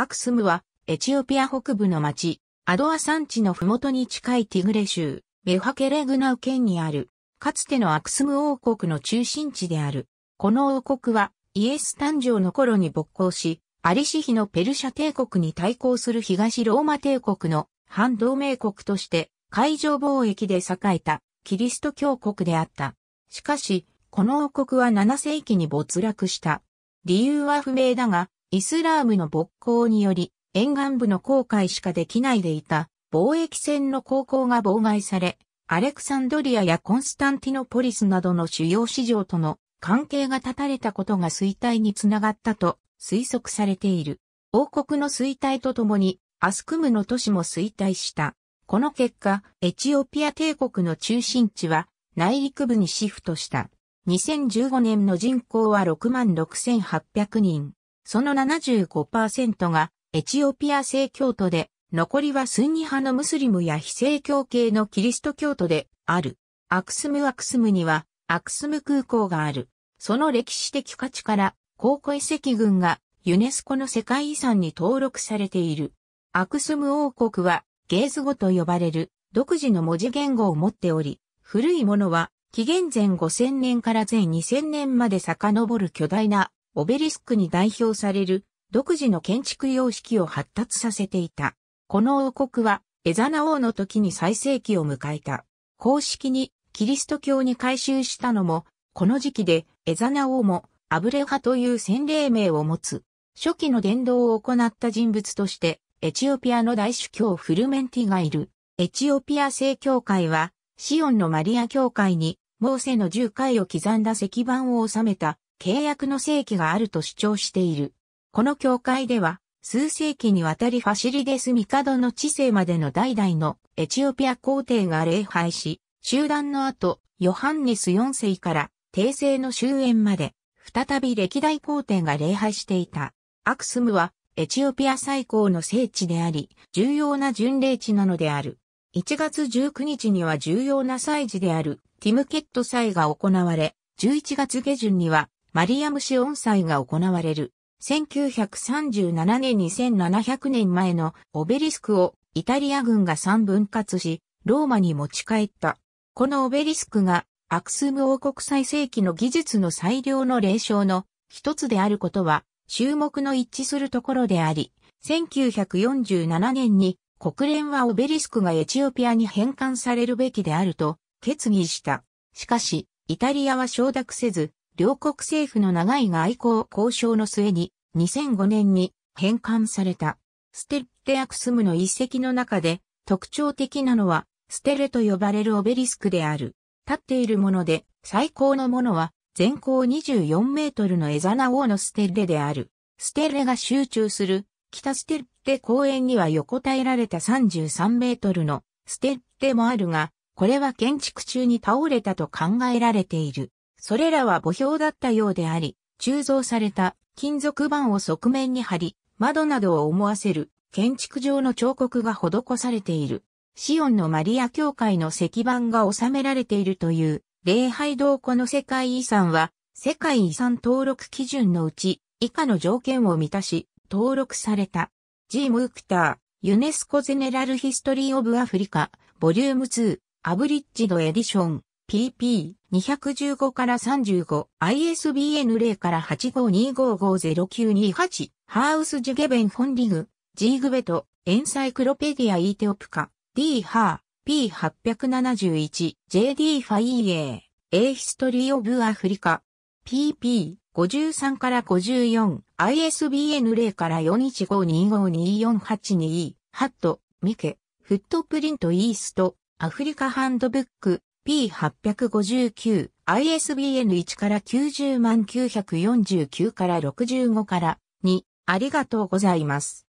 アクスムはエチオピア北部の町、アドア山地の麓に近いティグレ州、メハケレグナウ県にある、かつてのアクスム王国の中心地である。この王国はイエス誕生の頃に勃興し、アリシヒのペルシャ帝国に対抗する東ローマ帝国の反同盟国として海上貿易で栄えたキリスト教国であった。しかし、この王国は7世紀に没落した。理由は不明だが、イスラームの勃興により、沿岸部の航海しかできないでいた貿易船の航行が妨害され、アレクサンドリアやコンスタンティノポリスなどの主要市場との関係が断たれたことが衰退につながったと推測されている。王国の衰退とともにアスクムの都市も衰退した。この結果、エチオピア帝国の中心地は内陸部にシフトした。2015年の人口は66,800人。その75%がエチオピア正教徒で、残りはスンニ派のムスリムや非正教系のキリスト教徒である。アクスムアクスムにはアクスム空港がある。その歴史的価値から考古遺跡群がユネスコの世界遺産に登録されている。アクスム王国はゲーズ語と呼ばれる独自の文字言語を持っており、古いものは紀元前5000年から前2000年まで遡る巨大なオベリスクに代表される独自の建築様式を発達させていた。この王国はエザナ王の時に最盛期を迎えた。公式にキリスト教に改宗したのも、この時期でエザナ王もアブレハという洗礼名を持つ。初期の伝道を行った人物として、エチオピアの大主教フルメンティがいる。エチオピア正教会は、シオンのマリア教会に、モーセの十回を刻んだ石板を収めた契約の聖器があると主張している。この教会では、数世紀にわたりファシリデス・ミカドの治世までの代々のエチオピア皇帝が礼拝し、集団の後、ヨハンネス4世から帝政の終焉まで、再び歴代皇帝が礼拝していた。アクスムはエチオピア最高の聖地であり、重要な巡礼地なのである。1月19日には重要な祭事であるティムケット祭が行われ、11月下旬にはマリアムシオン祭が行われる。1937年に1700年前のオベリスクをイタリア軍が三分割し、ローマに持ち帰った。このオベリスクがアクスム王国最盛期の技術の最良の霊障の一つであることは注目の一致するところであり、1947年に国連はオベリスクがエチオピアに返還されるべきであると決議した。しかし、イタリアは承諾せず、両国政府の長い外交交渉の末に2005年に返還された。ステッレアクスムの遺跡の中で特徴的なのはステレと呼ばれるオベリスクである。立っているもので最高のものは全高24メートルのエザナ王のステッレである。ステレが集中する北ステッレ公園には横たえられた33メートルのステッレもあるが、これは建築中に倒れたと考えられている。それらは墓標だったようであり、鋳造された金属板を側面に貼り、窓などを思わせる建築上の彫刻が施されている。シオンのマリア教会の石板が収められているという礼拝堂この世界遺産は世界遺産登録基準のうち以下の条件を満たし登録された。G. ムークター、ユネスコゼネラルヒストリーオブアフリカ、ボリューム2、アブリッジドエディション、PP 215から35 ISBN 0から852550928ハウスジュゲベンフォンリグジーグベトエンサイクロペディアイーテオプカ D ハー P871 JD ファイエー A ヒストリーオブアフリカ PP53 から54 ISBN 0から415252482ハットミケフットプリントイーストアフリカハンドブック P859、ISBN 1から90万949から65から2、ありがとうございます。